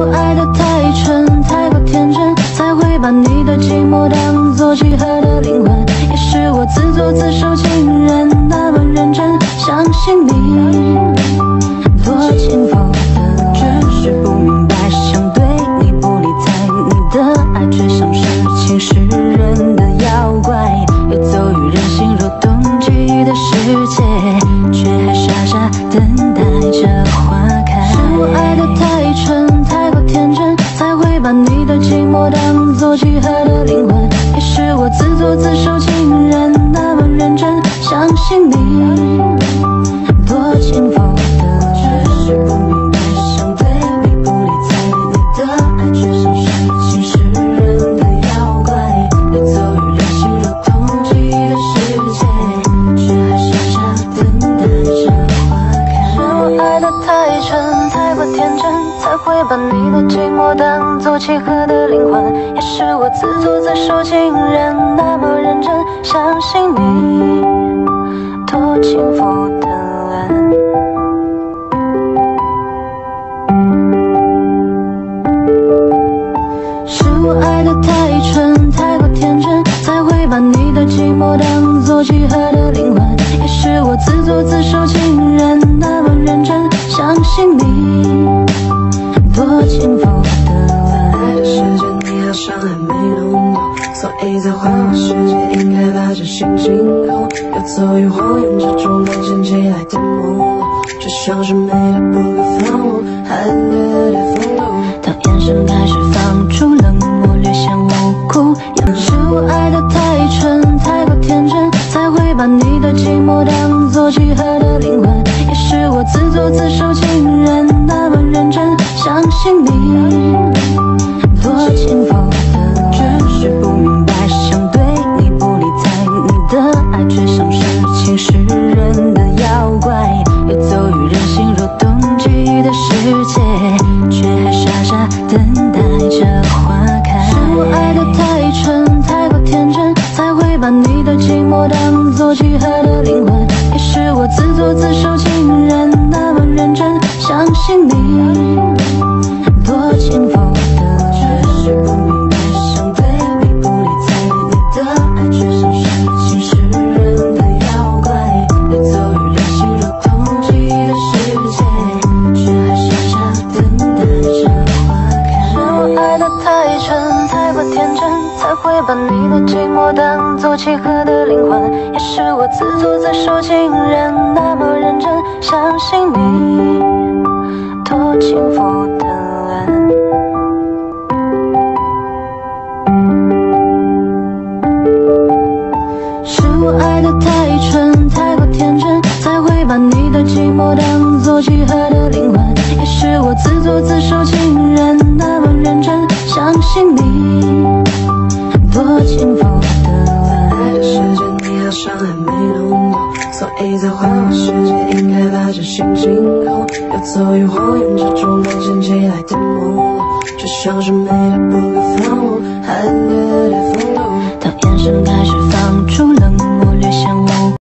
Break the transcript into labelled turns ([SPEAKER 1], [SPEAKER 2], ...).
[SPEAKER 1] 我爱的太蠢，太过天真，才会把你的寂寞当作契合的灵魂。也是我自作自受，灵魂。也是我自作自受，竟然那么认真，相信你当作契合的灵魂。也是我自作自受，情人那么认真，相信你多轻浮的吻。是我爱的太蠢，太过天真，才会把你的寂寞当作契合的灵魂。也是我自作自受，情人那么认真，相信你
[SPEAKER 2] 界应该把真心清空。游走于谎言之中，梦见起来的朦胧，却像是美的不可方物，寒冷的风度。
[SPEAKER 1] 当眼神开始放出冷漠，略显无辜。是我爱的太蠢，太过天真，才会把你的寂寞当作契合的灵魂。也是我自作自受，竟然那么认真，相信你是我自作自受，情人那么认真，相信你多轻浮的，只是不明白，想对你不理睬，你的爱却像是侵蚀人的妖怪，游走于人心若冬季的世界，却还傻傻等待着花开。是我爱的太蠢，太过天真，才会把你的寂寞作契合的灵魂。也是我自作自受，竟然那么认真，相信你多轻浮的吻。是我爱的太蠢，太过天真，才会把你的寂寞当作契合的灵魂。也是我自作自受，竟然那么认真，相信你
[SPEAKER 2] 应该把这心清空。游走于谎言之中，构建起来的朦胧，却像是美的不可方物，寒